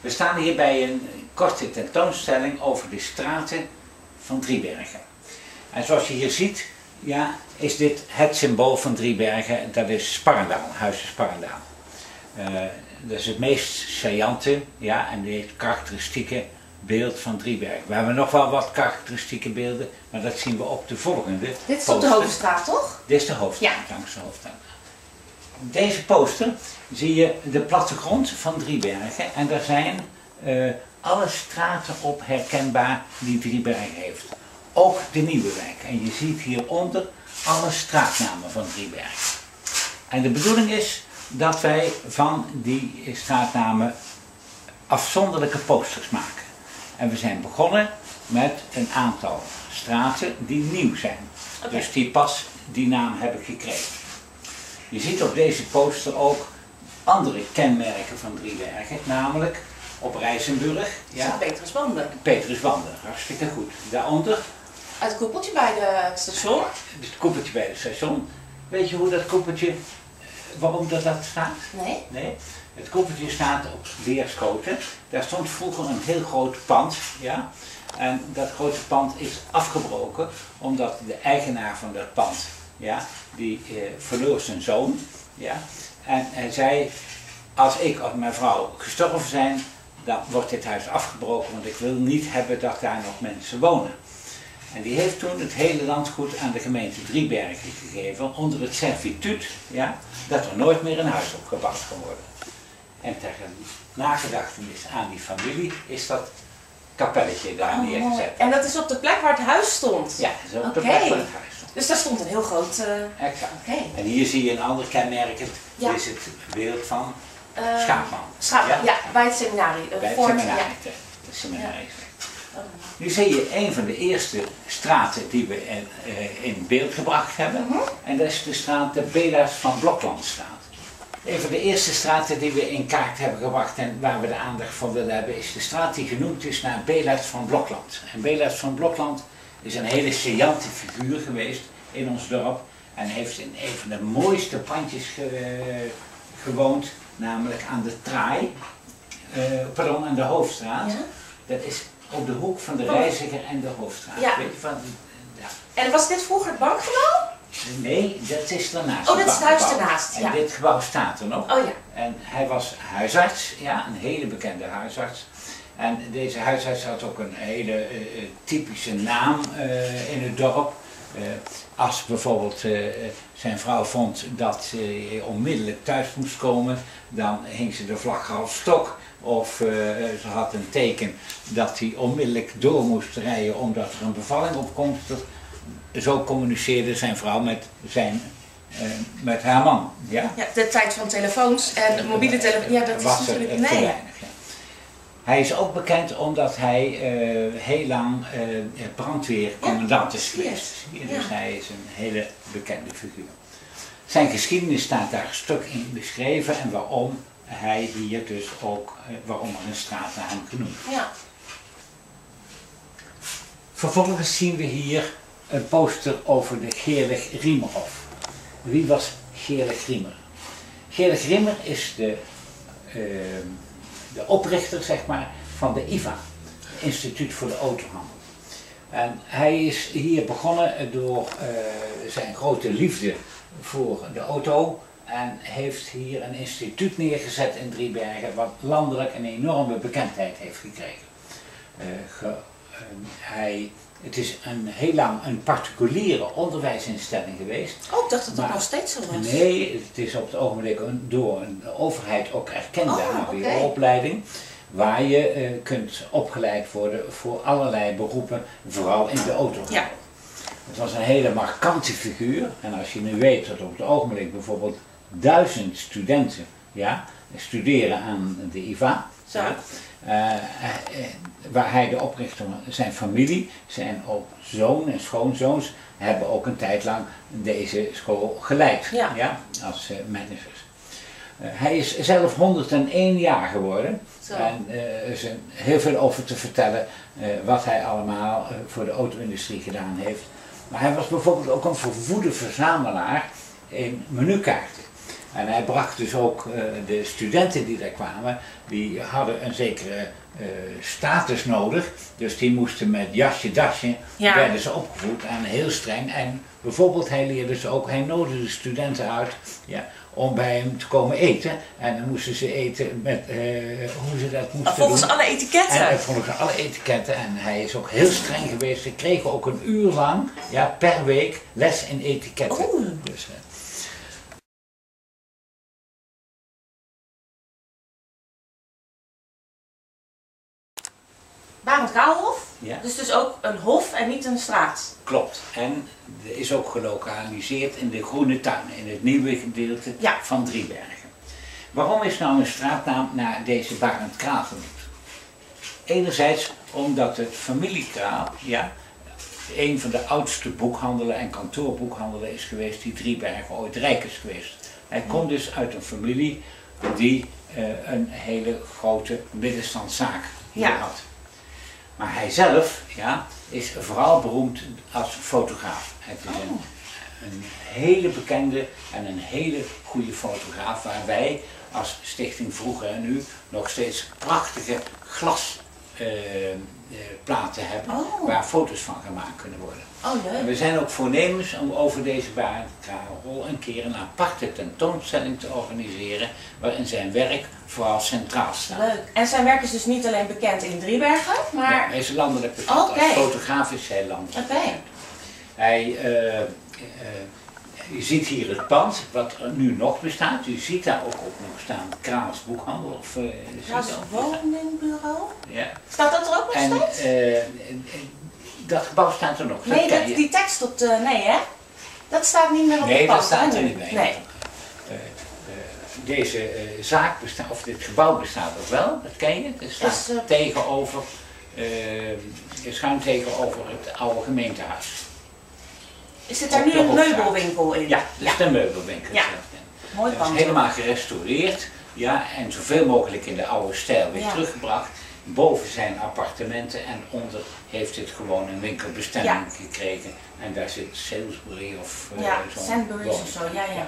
We staan hier bij een korte tentoonstelling over de straten van Driebergen. En zoals je hier ziet, ja, is dit het symbool van Driebergen. Dat is Sparrendaal, Huizen Sparrendaal. Uh, dat is het meest saillante ja, en het karakteristieke beeld van Driebergen. We hebben nog wel wat karakteristieke beelden, maar dat zien we op de volgende Dit is op de Hoofdstraat, toch? Dit is de Hoofdstraat, ja. langs de Hoofdstraat. Deze poster zie je de plattegrond van Driebergen en daar zijn uh, alle straten op herkenbaar die Driebergen heeft. Ook de Nieuwe Wijk. En je ziet hieronder alle straatnamen van Driebergen. En de bedoeling is dat wij van die straatnamen afzonderlijke posters maken. En we zijn begonnen met een aantal straten die nieuw zijn. Dus die pas die naam hebben gekregen. Je ziet op deze poster ook andere kenmerken van Driebergen, namelijk op Rijzenburg. Ja. Petruswanden. Petruswanden, hartstikke goed. Daaronder. Het koepeltje bij het station. Het koepeltje bij het station. Weet je hoe dat koepeltje, waarom dat, dat staat? Nee. Nee. Het koepeltje staat op Weerschoten. Daar stond vroeger een heel groot pand. Ja? En dat grote pand is afgebroken omdat de eigenaar van dat pand, ja, die eh, verloor zijn zoon. Ja? En hij zei, als ik of mijn vrouw gestorven zijn, dan wordt dit huis afgebroken, want ik wil niet hebben dat daar nog mensen wonen. En die heeft toen het hele landgoed aan de gemeente Driebergen gegeven onder het servituut ja, dat er nooit meer een huis opgebouwd kan worden. En ter nagedachtenis aan die familie is dat kapelletje daar oh, neergezet. En dat is op de plek waar het huis stond? Ja, dat is op de plek waar het huis. Dus daar stond een heel groot... Uh... Exact. En hier zie je een ander kenmerkend, ja. is het beeld van uh, Schaapman. Schaapman, ja? bij het seminarie. Uh, bij het seminarie, ja. de seminarie. Nu zie je een van de eerste straten die we in, in beeld gebracht hebben. Mhm. -huh. En dat is de straat de Bela's van Bloklandstraat. Een van de eerste straten die we in kaart hebben gebracht en waar we de aandacht voor willen hebben, is de straat die genoemd is naar Belaert van Blokland. En Belaert van Blokland is een hele saillante figuur geweest in ons dorp en heeft in een van de mooiste pandjes ge, gewoond, namelijk aan de Traai, uh, pardon, aan de Hoofdstraat. Ja? Dat is op de hoek van de oh. Reiziger en de Hoofdstraat. Ja. Weet je, van, ja. En was dit vroeger het bankgebouw? Nee, dat is daarnaast. Oh, dat is het huis ernaast. En dit gebouw staat er nog. Oh ja. En hij was huisarts, ja, een hele bekende huisarts. En deze huisarts had ook een hele uh, typische naam uh, in het dorp. Uh, als bijvoorbeeld zijn vrouw vond dat hij onmiddellijk thuis moest komen, dan hing ze de vlag half stok. Of ze had een teken dat hij onmiddellijk door moest rijden omdat er een bevalling opkomt zo communiceerde zijn vrouw met, zijn, uh, met haar man. Ja? ja, de tijd van telefoons en mobiele telefoons, ja dat was is natuurlijk er, nee. weinig. Ja. Hij is ook bekend omdat hij uh, heel lang uh, brandweercommandant is geweest. Dus hij is een hele bekende figuur. Zijn geschiedenis staat daar stuk in beschreven en waarom hij hier dus ook, waarom er een straat naar hem genoemd Ja. Vervolgens zien we hier een poster over de Geerlig Riemerhof. Wie was Geerlig Riemer? Geerlig Riemer is de, de oprichter zeg maar, van de IVA, Instituut voor de Autohandel. En hij is hier begonnen door uh, zijn grote liefde voor de auto en heeft hier een instituut neergezet in Driebergen wat landelijk een enorme bekendheid heeft gekregen. Ge, hij het is een, heel lang een particuliere onderwijsinstelling geweest. Oh, ik dacht dat het nog steeds zo was. Nee, het is op het ogenblik door een overheid ook erkende oh, HBO-opleiding. Waar je uh, kunt opgeleid worden voor allerlei beroepen, vooral in de auto. Ja. Het was een hele markante figuur. En als je nu weet dat op het ogenblik bijvoorbeeld duizend studenten ja, studeren aan de IVA. Zo. Ja, uh, waar hij de oprichter, zijn familie, zijn ook zoon en schoonzoons, hebben ook een tijd lang deze school geleid ja. als uh, managers. hij is zelf 101 jaar geworden Zo. en er is heel veel over te vertellen wat hij allemaal voor de auto-industrie gedaan heeft. Maar hij was bijvoorbeeld ook een verwoede verzamelaar in menukaarten. En hij bracht dus ook eh, de studenten die daar kwamen, die hadden een zekere eh, status nodig. Dus die moesten met jasje, dasje, Ja. werden ze opgevoed en heel streng. En bijvoorbeeld hij leerde ze ook, hij nodigde de studenten uit ja, om bij hem te komen eten. En dan moesten ze eten met, eh, hoe ze dat moesten Volgens doen. alle En etiketten. hij volgens alle etiketten en hij is ook heel streng geweest. Ze kregen ook een uur lang ja, per week les in etiketten. Oeh. Dus, Barend Kaalhof. Ja. Dus dus ook een hof en niet een straat. klopt. En er is ook gelokaliseerd in de Groene Tuin, in het nieuwe gedeelte Ja. van Driebergen. Waarom is nou een straatnaam naar deze Barend Kraal genoemd? Enerzijds omdat het familie Kraal, ja, een van de oudste boekhandelen en kantoorboekhandelen is geweest die Driebergen ooit rijk is geweest. Hij komt dus uit een familie die eh, een hele grote middenstandszaak Ja. had. Maar hij zelf ja, is vooral beroemd als fotograaf. Het is een, een hele bekende en een hele goede fotograaf waar wij als Stichting Vroeger en Nu nog steeds prachtige glasplaten hebben Oh. waar foto's van gemaakt kunnen worden. Oh, En we zijn ook voornemens om over deze Karel een keer een aparte tentoonstelling te organiseren waarin zijn werk vooral centraal staat. Leuk. En zijn werk is dus niet alleen bekend in Driebergen, Ja, maar... hij is landelijk bekend. Oké. Als fotograaf is hij landelijk Oké. bekend. Hij, eh, eh, je ziet hier het pand, wat er nu nog bestaat. U ziet daar ook op nog staan Kraals Boekhandel. Of, eh, Trouwens, dat? woningbureau. Ja. Staat dat er ook nog En steeds? eh, eh, dat gebouw staat er nog. dat Nee, dat, die tekst op de... Nee, hè? Dat staat niet meer op Nee, het dat pand, staat hè, er nu? niet bij. Nee. Eh, eh, deze eh, zaak bestaat, of dit gebouw bestaat nog wel, dat ken je. Het staat Dus, eh, tegenover, eh, schuin tegenover het oude gemeentehuis. Zit daar nu een meubelwinkel in? Ja, dat is de meubelwinkel. Ja. zelf. Mooi Dat is helemaal gerestaureerd ja, en zoveel mogelijk in de oude stijl weer Ja. teruggebracht. Boven zijn appartementen en onder heeft het gewoon een winkelbestemming gekregen. En daar zit Salisbury of eh, Ja, zo'n Sandburys of zo, ja, ja.